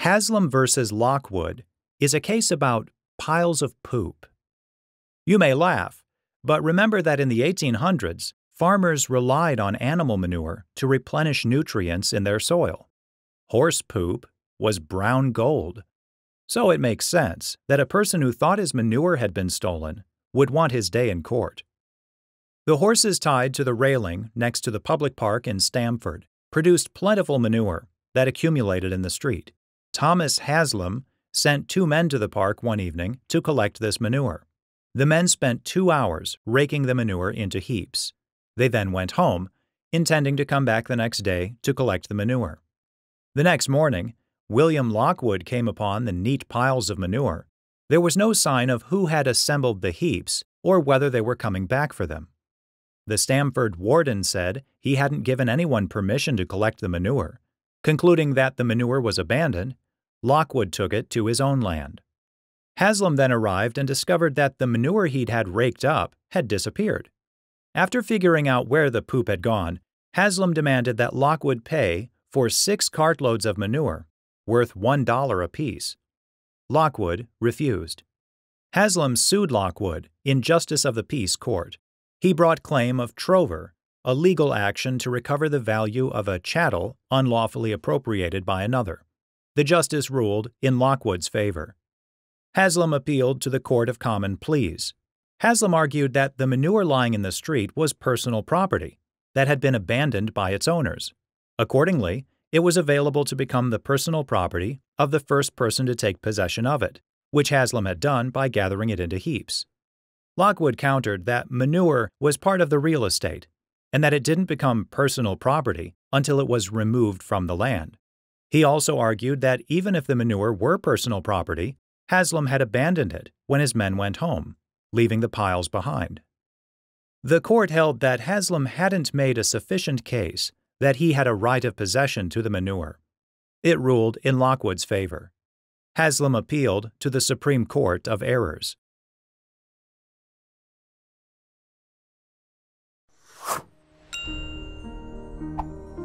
Haslem versus Lockwood is a case about piles of poop. You may laugh, but remember that in the 1800s, farmers relied on animal manure to replenish nutrients in their soil. Horse poop was brown gold. So it makes sense that a person who thought his manure had been stolen would want his day in court. The horses tied to the railing next to the public park in Stamford produced plentiful manure that accumulated in the street. Thomas Haslem sent two men to the park one evening to collect this manure. The men spent two hours raking the manure into heaps. They then went home, intending to come back the next day to collect the manure. The next morning, William Lockwood came upon the neat piles of manure. There was no sign of who had assembled the heaps or whether they were coming back for them. The Stamford warden said he hadn't given anyone permission to collect the manure. Concluding that the manure was abandoned, Lockwood took it to his own land. Haslem then arrived and discovered that the manure he'd had raked up had disappeared. After figuring out where the poop had gone, Haslem demanded that Lockwood pay for six cartloads of manure, worth $1 apiece. Lockwood refused. Haslem sued Lockwood in Justice of the Peace Court. He brought claim of trover, a legal action to recover the value of a chattel unlawfully appropriated by another. The justice ruled in Lockwood's favor. Haslem appealed to the Court of Common Pleas. Haslem argued that the manure lying in the street was personal property that had been abandoned by its owners. Accordingly, it was available to become the personal property of the first person to take possession of it, which Haslem had done by gathering it into heaps. Lockwood countered that manure was part of the real estate and that it didn't become personal property until it was removed from the land. He also argued that even if the manure were personal property, Haslem had abandoned it when his men went home, leaving the piles behind. The court held that Haslem hadn't made a sufficient case that he had a right of possession to the manure. It ruled in Lockwood's favor. Haslem appealed to the Supreme Court of Errors.